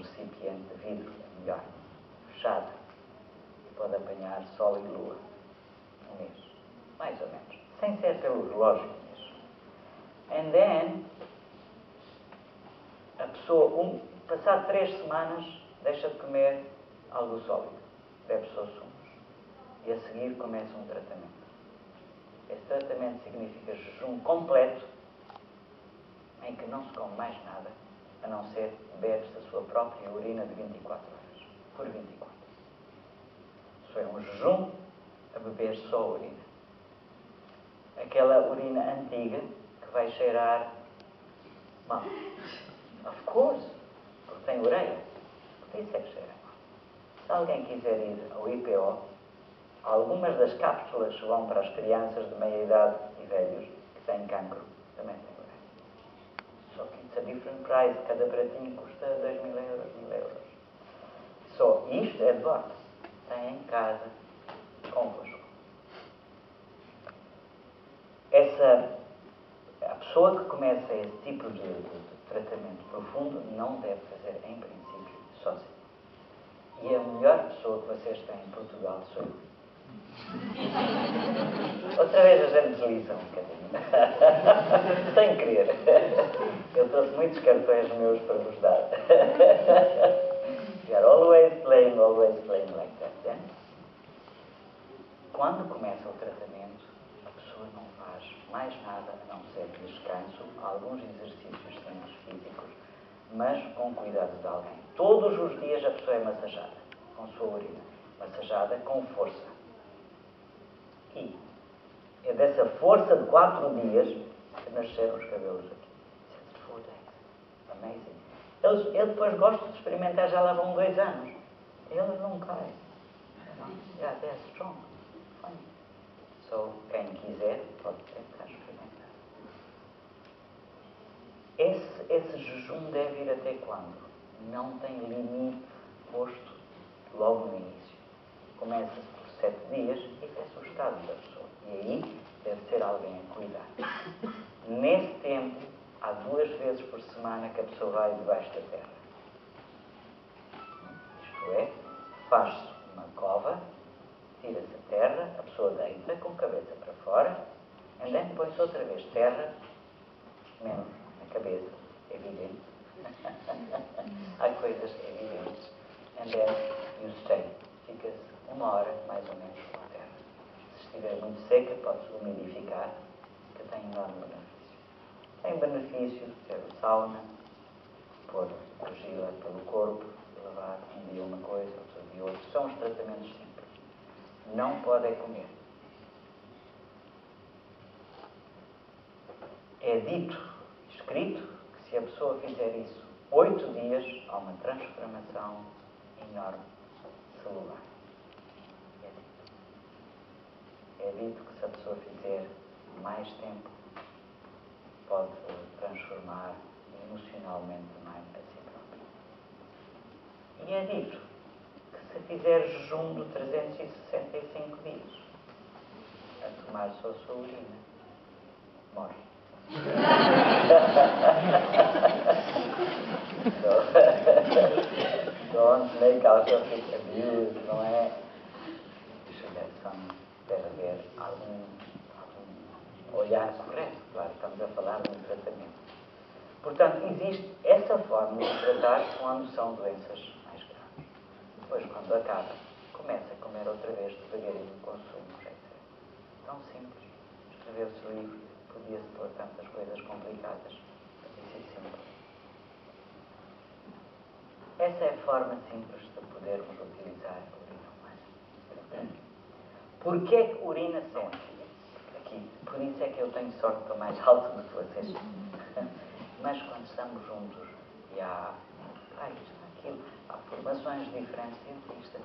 recipiente de vidro, é melhor, fechado, e pode apanhar sol e lua, um mês, mais ou menos, sem ser pelo relógio mesmo. And then, a pessoa, um, passar três semanas, deixa de comer algo sólido, bebe só sumos, e a seguir começa um tratamento. Esse tratamento significa jejum completo, em que não se come mais nada, a não ser bebe-se a sua própria urina de 24 horas, por 24. Isso é um jejum a beber só urina. Aquela urina antiga que vai cheirar mal. Of course, porque tem ureia. Por isso é que cheira mal. Se alguém quiser ir ao IPO, algumas das cápsulas vão para as crianças de meia idade e velhos que têm cancro. Também têm só que it's a different price. Cada pratinho custa 2 mil euros, mil euros. Só isto é de voto. Tem em casa convosco. Essa, a pessoa que começa esse tipo de, de tratamento profundo não deve fazer, em princípio, sozinho. E a melhor pessoa que vocês têm em Portugal sou eu. Outra vez a gente desliza um bocadinho. Sem querer. Eu trouxe muitos cartões meus para vos dar. You are always playing, always playing like that. Then, quando começa o tratamento, a pessoa não faz mais nada a não ser descanso, alguns exercícios simples físicos, mas com cuidado de alguém. Todos os dias a pessoa é massajada com sua urina, massajada com força e é dessa força de quatro dias que nasceram os cabelos aqui. Amazing. Eles, ele depois gosta de experimentar, já lá vão dois anos. Eles não caem. Yeah, they're strong. Fine. So, quem quiser, pode tentar experimentar. Esse, esse jejum deve ir até quando? Não tem limite posto logo no início. Começa-se sete dias e vê-se o estado da pessoa. E aí deve ser alguém a cuidar. Nesse tempo, há duas vezes por semana que a pessoa vai debaixo da terra. Isto é, faz-se uma cova, tira-se a terra, a pessoa deita com a cabeça para fora, e then põe-se outra vez terra, menos a cabeça, evidente. há coisas evidentes. And then you stay. Ficas uma hora, mais ou menos, com a terra. Se estiver muito seca, pode-se umidificar, que tem enorme benefício. Tem benefício ter sauna, pôr argila pelo corpo, lavar um dia uma coisa, outro dia outra. São os tratamentos simples. Não podem comer. É dito, escrito, que se a pessoa fizer isso oito dias, há uma transformação enorme celular. É dito que se a pessoa fizer mais tempo, pode transformar emocionalmente também a si próprio. E é dito que se fizer jejum de 365 dias, a tomar só a sua urina, morre. don't make out of it abuse, não é? Have some deve haver algum, algum olhar correto. Claro, estamos a falar de um tratamento. Portanto, existe essa forma de tratar quando são doenças mais graves. Depois, quando acaba, começa a comer outra vez devagarinho consumo, etc. Tão simples. Escreveu-se o livro, podia-se pôr tantas coisas complicadas. Disse simples. Essa é a forma simples de podermos utilizar a urina humana. Porquê é que urina sempre? Aqui, por isso é que eu tenho sorte, estou mais alto do que vocês. Mas quando estamos juntos e há, ai, aquilo, há formações diferentes entre isto,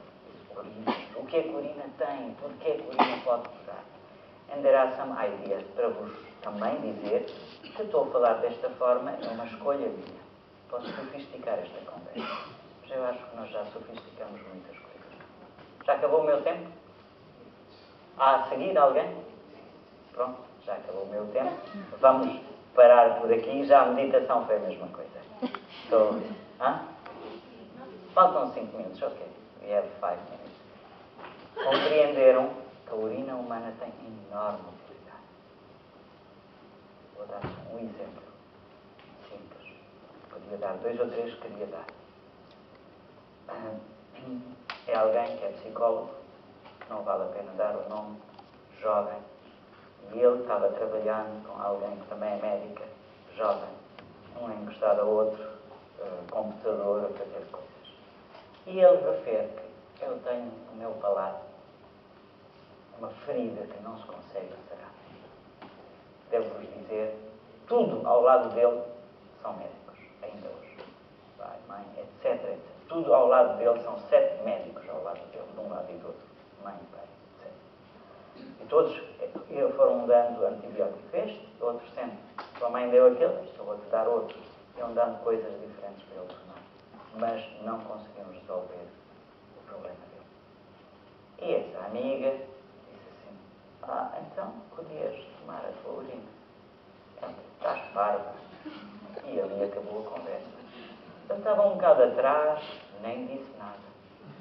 urina, o que é que urina tem, porquê é que urina pode curar. And there are some ideas para vos também dizer que estou a falar desta forma é uma escolha minha. Posso sofisticar esta conversa. Mas eu acho que nós já sofisticamos muitas coisas. Já acabou o meu tempo? A seguir alguém? Pronto, já acabou o meu tempo. Vamos parar por aqui. Já a meditação foi a mesma coisa. So, hã? Faltam 5 minutos, ok. We have 5 minutes. Compreenderam que a urina humana tem enorme utilidade. Vou dar um exemplo simples. Podia dar dois ou três, queria dar. É alguém que é psicólogo, não vale a pena dar o nome, jovem, e ele estava trabalhando com alguém que também é médica, jovem, um encostado ao outro, uh, computador, a fazer coisas. E ele refere que eu tenho no meu palato uma ferida que não se consegue sarar. Devo-vos dizer, tudo ao lado dele são médicos, ainda hoje. Pai, mãe, etc, etc. Tudo ao lado dele são sete médicos ao lado dele, de um lado e do outro. Mãe, pai, etc. E todos eh, foram dando antibiótico este, outros sempre. Sua mãe deu aquele, estou a te dar outro. Iam dando coisas diferentes para ele tomar. Mas não conseguiam resolver o problema dele. E essa amiga disse assim, ah, então podias tomar a tua urina. Estás parva. E ali acabou a conversa. Eu estava um bocado atrás, nem disse nada.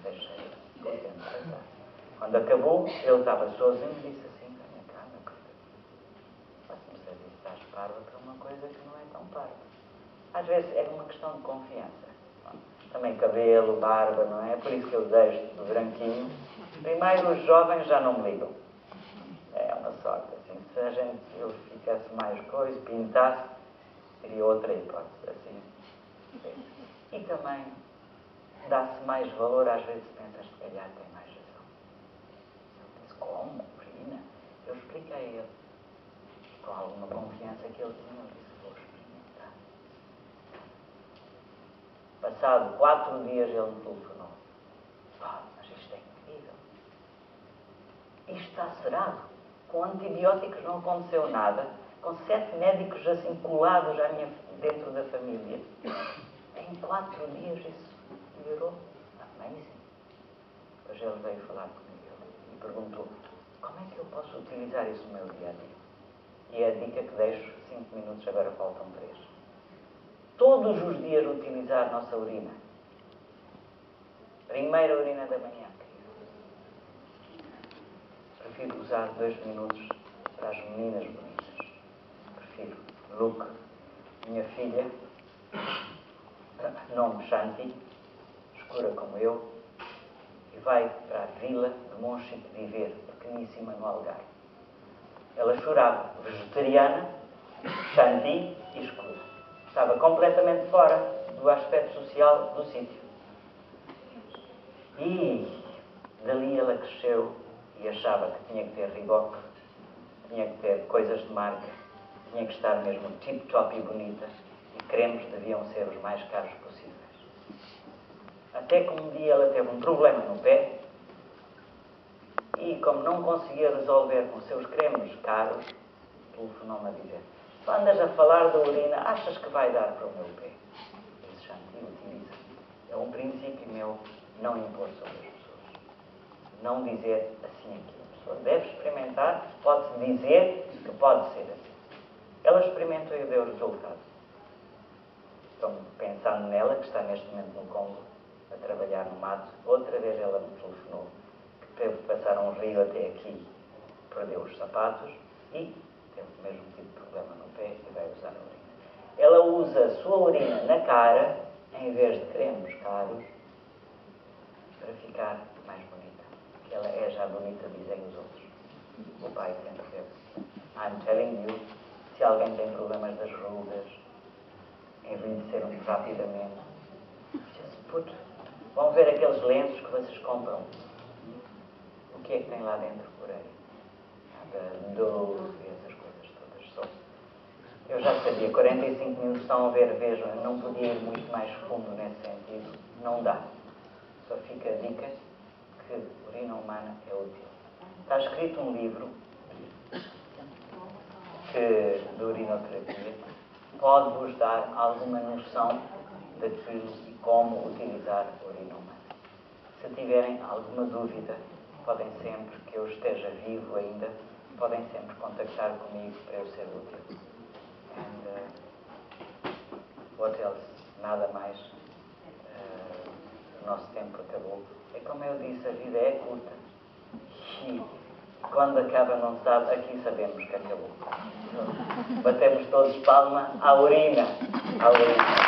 Deixei o tempo passar. Quando acabou, ele estava sozinho e disse assim, venha cá, meu querido. Mas me disse, estás parva para uma coisa que não é tão parva. Às vezes é uma questão de confiança. Também cabelo, barba, não é? Por isso que eu deixo do branquinho. Primeiro, os jovens já não me ligam. É uma sorte, assim. Se a gente, eu ficasse mais coisa, pintasse, seria outra hipótese, assim. E também dá-se mais valor, às vezes pensas, se calhar tem mais como? Urina? Eu expliquei a ele, com alguma confiança que ele tinha, ele disse, vou experimentar. Passado quatro dias ele me telefonou. Pá, mas isto é incrível. Isto está cerado. Com antibióticos não aconteceu nada. Com sete médicos assim colados à minha, dentro da família. Em quatro dias isso melhorou. Amazing. Depois ele veio falar comigo e perguntou como é que eu posso utilizar isso no meu dia a dia. E é a dica que deixo, cinco minutos, agora faltam três. Todos os dias utilizar a nossa urina. Primeira urina da manhã, querido. Prefiro usar dois minutos para as meninas bonitas. Prefiro. Luke, minha filha, nome Shanti, escura como eu, e vai para a vila de Monchique viver, pequeníssima no Algarve. Ela chorava, vegetariana, Shanti e escura. Estava completamente fora do aspecto social do sítio. E dali ela cresceu e achava que tinha que ter riboque, tinha que ter coisas de marca, tinha que estar mesmo tip-top e bonita, e cremes deviam ser os mais caros. Até que um dia ela teve um problema no pé e, como não conseguia resolver com seus cremes caros, telefonou-me a dizer: Tu andas a falar da urina, achas que vai dar para o meu pé? Disse Shanti, utiliza. É um princípio meu não impor sobre as pessoas. Não dizer assim aqui. A pessoa deve experimentar, pode-se dizer que pode ser assim. Ela experimentou e deu resultado. Estou pensando nela, que está neste momento no Congo, a trabalhar no mato. Outra vez ela me telefonou que teve que passar um rio até aqui, perdeu os sapatos e teve o mesmo tipo de problema no pé e vai usar a urina. Ela usa a sua urina na cara, em vez de cremes caros, para ficar mais bonita. Que ela é já bonita, dizem os outros. O pai sempre teve. I'm telling you, se alguém tem problemas das rugas, envelheceram rapidamente, just put. Vão ver aqueles lenços que vocês compram. O que é que tem lá dentro por aí? Nada doce essas coisas todas. Só. Eu já sabia, 45 minutos estão a ver, vejam, eu não podia ir muito mais fundo nesse sentido. Não dá. Só fica a dica que urina humana é útil. Está escrito um livro que, de urinoterapia pode-vos dar alguma noção daquilo como utilizar a urina humana. Se tiverem alguma dúvida, podem sempre, que eu esteja vivo ainda, podem sempre contactar comigo para eu ser útil. And, uh, what else? Nada mais. Uh, nosso tempo acabou. É como eu disse, a vida é curta. E quando acaba não sabe, aqui sabemos que acabou. Batemos todos palma à urina. À urina.